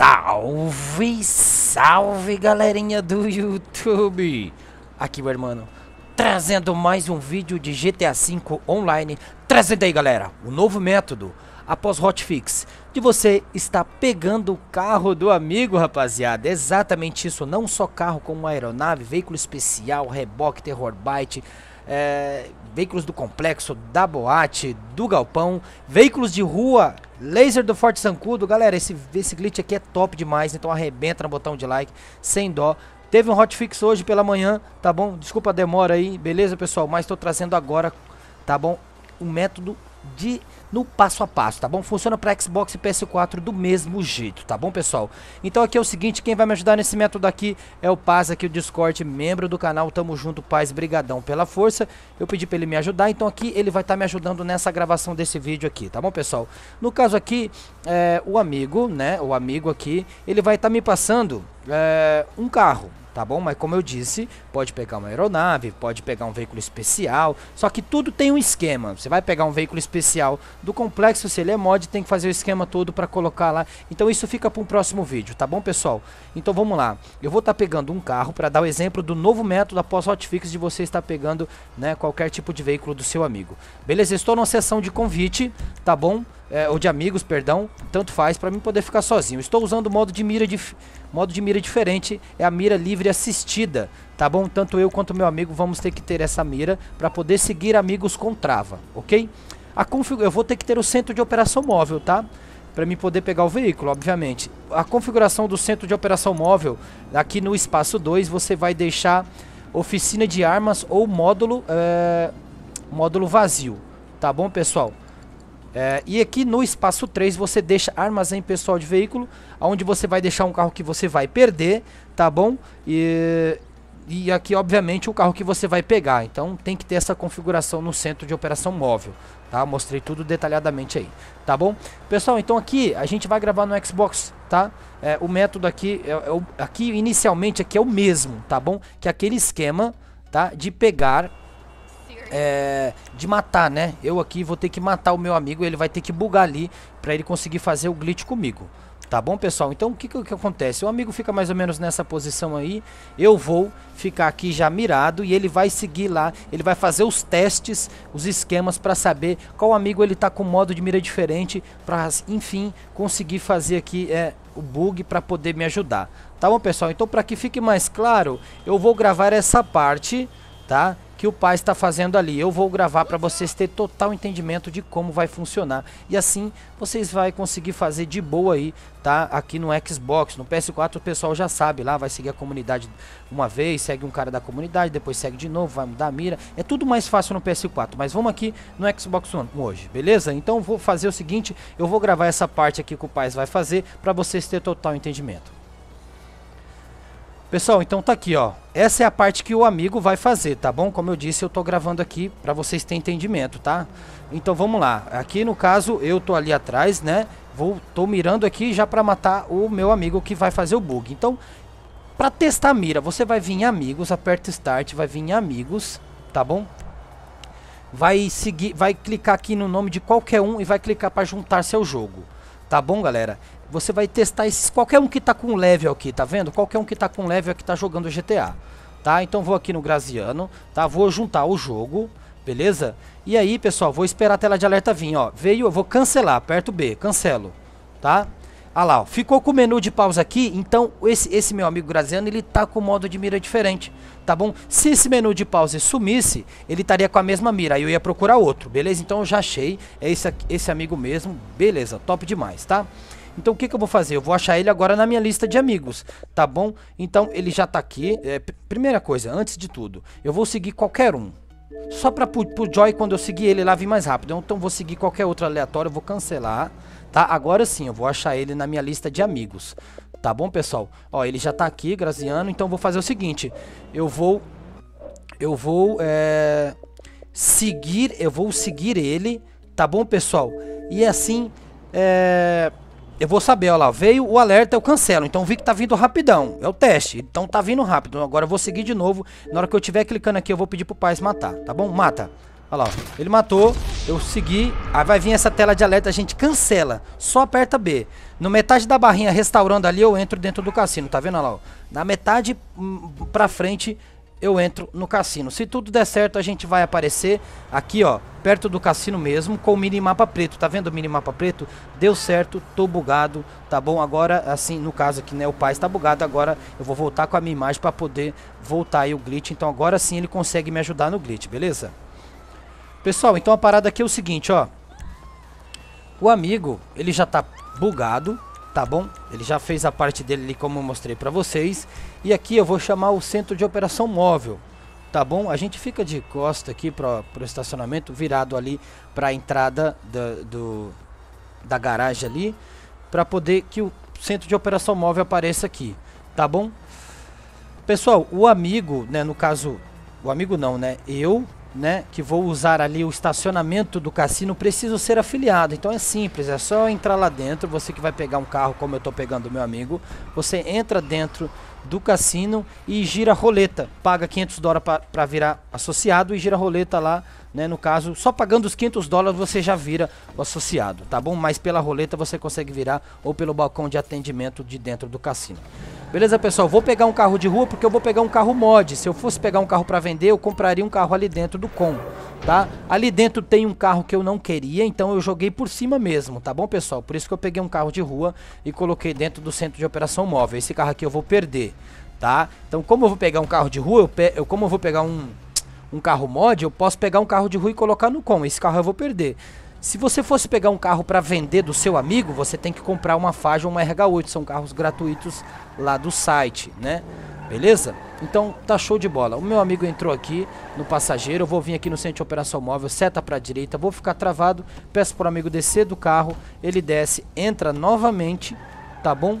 Salve, salve galerinha do YouTube! Aqui o irmão trazendo mais um vídeo de GTA V Online. Trazendo aí galera, o novo método após hotfix de você estar pegando o carro do amigo, rapaziada. Exatamente isso, não só carro como aeronave, veículo especial, reboque, terror bite, é, veículos do complexo, da boate, do galpão, veículos de rua, laser do Forte Sancudo. Galera, esse, esse glitch aqui é top demais, então arrebenta no botão de like, sem dó. Teve um hotfix hoje pela manhã, tá bom? Desculpa a demora aí, beleza, pessoal? Mas tô trazendo agora, tá bom? O método de no passo a passo, tá bom? Funciona para Xbox e PS4 do mesmo jeito, tá bom, pessoal? Então aqui é o seguinte, quem vai me ajudar nesse método aqui é o Paz aqui, o Discord, membro do canal, tamo junto, Paz, brigadão pela força. Eu pedi para ele me ajudar, então aqui ele vai estar tá me ajudando nessa gravação desse vídeo aqui, tá bom, pessoal? No caso aqui, é, o amigo, né, o amigo aqui, ele vai estar tá me passando é, um carro, tá bom? Mas como eu disse, pode pegar uma aeronave, pode pegar um veículo especial, só que tudo tem um esquema. Você vai pegar um veículo especial do complexo, se ele é mod, tem que fazer o esquema todo para colocar lá. Então isso fica para um próximo vídeo, tá bom, pessoal? Então vamos lá. Eu vou estar tá pegando um carro para dar o exemplo do novo método após hotfix de você estar pegando, né, qualquer tipo de veículo do seu amigo. Beleza? Estou numa sessão de convite, tá bom? É, ou de amigos, perdão, tanto faz para mim poder ficar sozinho. Estou usando modo de mira de modo de mira diferente, é a mira livre assistida, tá bom? Tanto eu quanto meu amigo vamos ter que ter essa mira para poder seguir amigos com trava, OK? A config eu vou ter que ter o centro de operação móvel, tá? Para mim poder pegar o veículo, obviamente. A configuração do centro de operação móvel, aqui no espaço 2, você vai deixar oficina de armas ou módulo é, módulo vazio, tá bom, pessoal? É, e aqui no espaço 3 você deixa armazém pessoal de veículo, onde você vai deixar um carro que você vai perder, tá bom? E, e aqui obviamente o carro que você vai pegar, então tem que ter essa configuração no centro de operação móvel, tá? Mostrei tudo detalhadamente aí, tá bom? Pessoal, então aqui a gente vai gravar no Xbox, tá? É, o método aqui, é, é aqui inicialmente aqui é o mesmo, tá bom? Que é aquele esquema, tá? De pegar é, de matar, né? Eu aqui vou ter que matar o meu amigo, ele vai ter que bugar ali para ele conseguir fazer o glitch comigo. Tá bom, pessoal? Então, o que, que, que, acontece? O amigo fica mais ou menos nessa posição aí. Eu vou ficar aqui já mirado e ele vai seguir lá. Ele vai fazer os testes, os esquemas para saber qual amigo ele tá com modo de mira diferente. Para, enfim, conseguir fazer aqui é, o bug para poder me ajudar. Tá bom, pessoal? Então, para que fique mais claro, eu vou gravar essa parte, tá? Que o pai está fazendo ali. Eu vou gravar para vocês ter total entendimento de como vai funcionar. E assim vocês vai conseguir fazer de boa aí, tá? Aqui no Xbox, no PS4 o pessoal já sabe lá, vai seguir a comunidade uma vez, segue um cara da comunidade, depois segue de novo, vai mudar a mira. É tudo mais fácil no PS4, mas vamos aqui no Xbox One hoje, beleza? Então vou fazer o seguinte, eu vou gravar essa parte aqui que o pai vai fazer para vocês ter total entendimento. Pessoal, então tá aqui, ó. Essa é a parte que o amigo vai fazer, tá bom? Como eu disse, eu tô gravando aqui para vocês terem entendimento, tá? Então vamos lá. Aqui no caso, eu tô ali atrás, né? Vou tô mirando aqui já para matar o meu amigo que vai fazer o bug. Então, para testar a mira, você vai vir em amigos, aperta start, vai vir em amigos, tá bom? Vai seguir, vai clicar aqui no nome de qualquer um e vai clicar para juntar-se ao jogo. Tá bom, galera? Você vai testar esses, qualquer um que tá com level aqui, tá vendo? Qualquer um que tá com level aqui tá jogando GTA, tá? Então vou aqui no Graziano, tá? Vou juntar o jogo, beleza? E aí, pessoal, vou esperar a tela de alerta vir, ó. Veio, eu vou cancelar, aperto B, cancelo, tá? Ah lá, ó, ficou com o menu de pausa aqui, então esse, esse meu amigo Graziano, ele tá com modo de mira diferente, tá bom? Se esse menu de pausa sumisse, ele estaria com a mesma mira, aí eu ia procurar outro, beleza? Então eu já achei, é esse, esse amigo mesmo, beleza, top demais, tá? Então o que, que eu vou fazer? Eu vou achar ele agora na minha lista de amigos, tá bom? Então ele já tá aqui. É, primeira coisa, antes de tudo, eu vou seguir qualquer um. Só para pro, pro Joy, quando eu seguir ele lá, vir mais rápido. Então vou seguir qualquer outro aleatório, eu vou cancelar, tá? Agora sim, eu vou achar ele na minha lista de amigos. Tá bom, pessoal? Ó, ele já tá aqui, Graziano. Então vou fazer o seguinte. Eu vou... Eu vou, é... Seguir... Eu vou seguir ele, tá bom, pessoal? E assim... É eu vou saber, ó lá, veio o alerta, eu cancelo. Então vi que tá vindo rapidão. É o teste. Então tá vindo rápido. Agora eu vou seguir de novo. Na hora que eu estiver clicando aqui, eu vou pedir pro pai matar, tá bom? Mata. Olha lá, ele matou. eu segui, aí vai vir essa tela de alerta, a gente cancela, só aperta B. No metade da barrinha restaurando ali, eu entro dentro do cassino, tá vendo lá? Ó? Na metade hum, pra frente, eu entro no cassino. Se tudo der certo, a gente vai aparecer aqui, ó, perto do cassino mesmo, com o minimapa preto. Tá vendo o minimapa preto? Deu certo, tô bugado, tá bom? Agora, assim, no caso aqui, né, o pai está bugado, agora eu vou voltar com a minha imagem para poder voltar aí o glitch. Então agora sim ele consegue me ajudar no glitch, beleza? Pessoal, então a parada aqui é o seguinte, ó. O amigo, ele já tá bugado, tá bom? Ele já fez a parte dele como eu mostrei para vocês. E aqui eu vou chamar o centro de operação móvel, tá bom? A gente fica de costa aqui para o estacionamento, virado ali para a entrada da, do, da garagem ali, para poder que o centro de operação móvel apareça aqui, tá bom? Pessoal, o amigo, né, no caso, o amigo não, né, eu né, que vou usar ali o estacionamento do cassino, preciso ser afiliado. Então é simples, é só entrar lá dentro, você que vai pegar um carro como eu estou pegando o meu amigo, você entra dentro do cassino e gira roleta, paga 500 dólares para virar associado e gira roleta lá, né, no caso, só pagando os 500 dólares você já vira o associado, tá bom? Mas pela roleta você consegue virar ou pelo balcão de atendimento de dentro do cassino. Beleza, pessoal? Vou pegar um carro de rua porque eu vou pegar um carro mod. Se eu fosse pegar um carro para vender, eu compraria um carro ali dentro do com, tá? Ali dentro tem um carro que eu não queria, então eu joguei por cima mesmo, tá bom, pessoal? Por isso que eu peguei um carro de rua e coloquei dentro do centro de operação móvel. Esse carro aqui eu vou perder, tá? Então, como eu vou pegar um carro de rua, eu, pe eu como eu vou pegar um um carro mod, eu posso pegar um carro de rua e colocar no com. Esse carro eu vou perder. Se você fosse pegar um carro para vender do seu amigo, você tem que comprar uma Fage ou uma RH8, são carros gratuitos lá do site, né? Beleza? Então tá show de bola. O meu amigo entrou aqui no passageiro, eu vou vir aqui no centro de operação móvel, seta para direita, vou ficar travado, peço para o amigo descer do carro, ele desce, entra novamente, tá bom?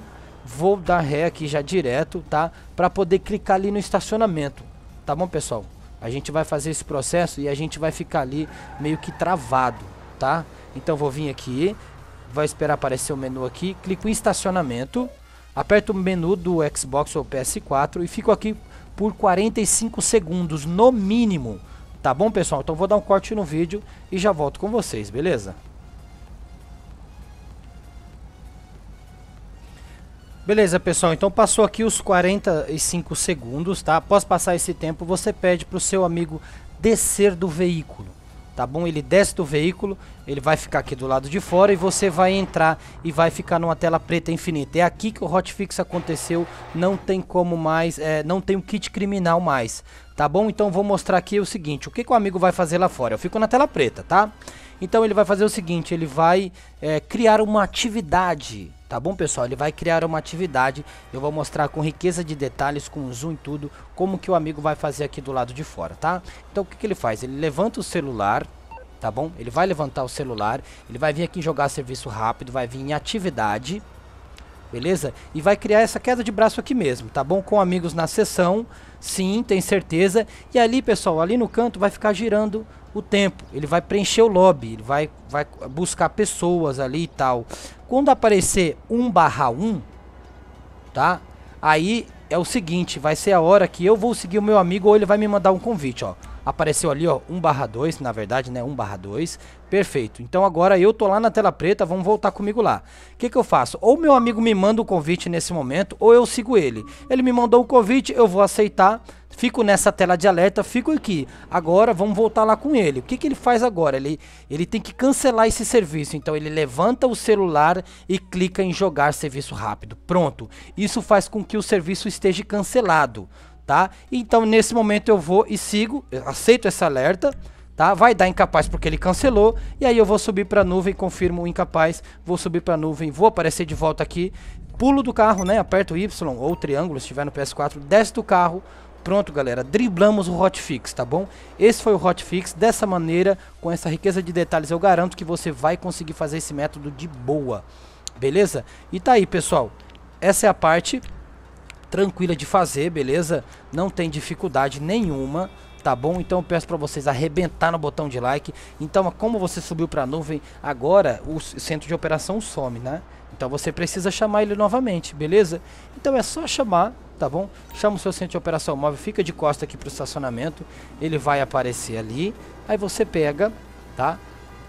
Vou dar ré aqui já direto, tá? Para poder clicar ali no estacionamento, tá bom, pessoal? A gente vai fazer esse processo e a gente vai ficar ali meio que travado, tá? Então vou vir aqui, vai esperar aparecer o menu aqui, clico em estacionamento, aperto o menu do Xbox ou PS4 e fico aqui por 45 segundos no mínimo. Tá bom, pessoal? Então vou dar um corte no vídeo e já volto com vocês, beleza? Beleza, pessoal. Então passou aqui os 45 segundos, tá? Após passar esse tempo, você pede para o seu amigo descer do veículo tá bom? Ele desce do veículo, ele vai ficar aqui do lado de fora e você vai entrar e vai ficar numa tela preta infinita. É aqui que o hotfix aconteceu, não tem como mais, é, não tem o um kit criminal mais, tá bom? Então vou mostrar aqui o seguinte, o que, que o amigo vai fazer lá fora? Eu fico na tela preta, tá? Então ele vai fazer o seguinte, ele vai é, criar uma atividade, Tá bom, pessoal? Ele vai criar uma atividade. Eu vou mostrar com riqueza de detalhes, com zoom e tudo, como que o amigo vai fazer aqui do lado de fora, tá? Então, o que, que ele faz? Ele levanta o celular, tá bom? Ele vai levantar o celular, ele vai vir aqui jogar serviço rápido, vai vir em atividade, beleza? E vai criar essa queda de braço aqui mesmo, tá bom? Com amigos na sessão, sim, tem certeza. E ali, pessoal, ali no canto vai ficar girando o tempo. Ele vai preencher o lobby, ele vai, vai buscar pessoas ali e tal. Quando aparecer 1 barra 1, tá? Aí é o seguinte, vai ser a hora que eu vou seguir o meu amigo ou ele vai me mandar um convite, ó. Apareceu ali, ó, 1 barra 2, na verdade, né, 1 barra 2. Perfeito. Então agora eu tô lá na tela preta, vamos voltar comigo lá. O que que eu faço? Ou meu amigo me manda o um convite nesse momento, ou eu sigo ele. Ele me mandou o um convite, eu vou aceitar fico nessa tela de alerta, fico aqui. Agora vamos voltar lá com ele. O que, que ele faz agora? Ele, ele tem que cancelar esse serviço. Então ele levanta o celular e clica em jogar serviço rápido. Pronto. Isso faz com que o serviço esteja cancelado. Tá? Então nesse momento eu vou e sigo, aceito essa alerta. Tá? Vai dar incapaz porque ele cancelou. E aí eu vou subir para a nuvem, confirmo o incapaz. Vou subir para a nuvem, vou aparecer de volta aqui. Pulo do carro, né? Aperto Y ou triângulo se estiver no PS4. Desce do carro Pronto, galera, driblamos o hotfix, tá bom? Esse foi o hotfix, dessa maneira, com essa riqueza de detalhes, eu garanto que você vai conseguir fazer esse método de boa, beleza? E tá aí, pessoal, essa é a parte tranquila de fazer, beleza? Não tem dificuldade nenhuma, tá bom? Então eu peço para vocês arrebentar no botão de like. Então, como você subiu para a nuvem, agora o centro de operação some, né? Então você precisa chamar ele novamente, beleza? Então é só chamar tá bom? Chama o seu centro de operação móvel, fica de costa aqui pro estacionamento, ele vai aparecer ali, aí você pega, tá?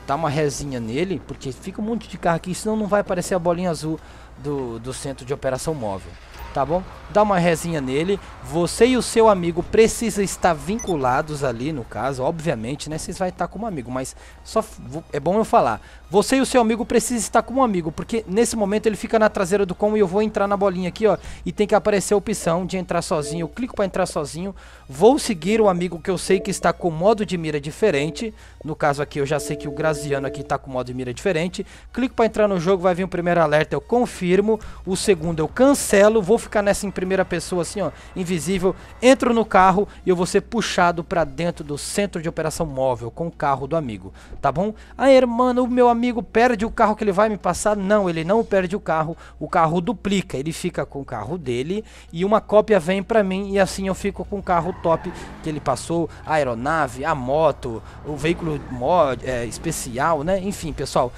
dá uma resinha nele, porque fica um monte de carro aqui, senão não vai aparecer a bolinha azul do, do centro de operação móvel tá bom? Dá uma resinha nele. Você e o seu amigo precisam estar vinculados ali, no caso, obviamente, né? Vocês vão estar como amigo, mas só é bom eu falar. Você e o seu amigo precisam estar como amigo, porque nesse momento ele fica na traseira do com e eu vou entrar na bolinha aqui, ó, e tem que aparecer a opção de entrar sozinho. Eu clico para entrar sozinho, vou seguir o amigo que eu sei que está com modo de mira diferente. No caso aqui eu já sei que o Graziano aqui está com modo de mira diferente. Clico para entrar no jogo, vai vir o primeiro alerta, eu confirmo. O segundo eu cancelo, vou ficar nessa em primeira pessoa assim, ó, invisível, entro no carro e eu vou ser puxado para dentro do centro de operação móvel com o carro do amigo, tá bom? Aí, mano, o meu amigo perde o carro que ele vai me passar? Não, ele não perde o carro, o carro duplica, ele fica com o carro dele e uma cópia vem para mim e assim eu fico com o carro top que ele passou, a aeronave, a moto, o veículo mod, é, especial, né? Enfim, pessoal,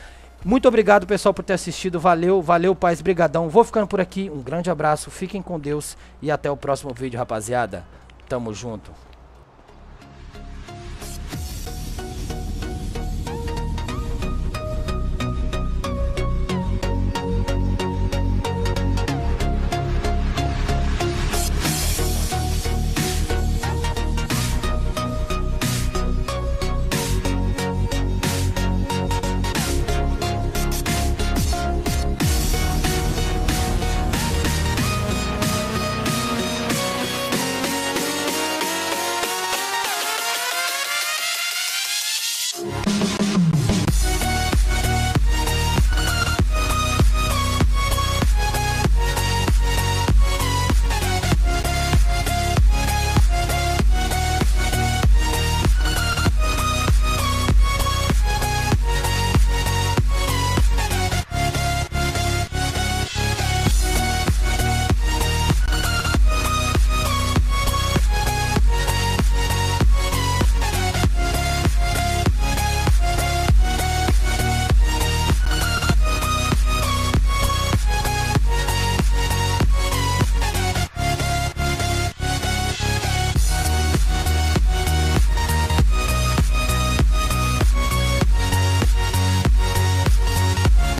muito obrigado, pessoal, por ter assistido. Valeu, valeu, paz, brigadão. Vou ficando por aqui. Um grande abraço, fiquem com Deus e até o próximo vídeo, rapaziada. Tamo junto.